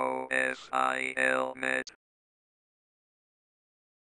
How is thy helmet?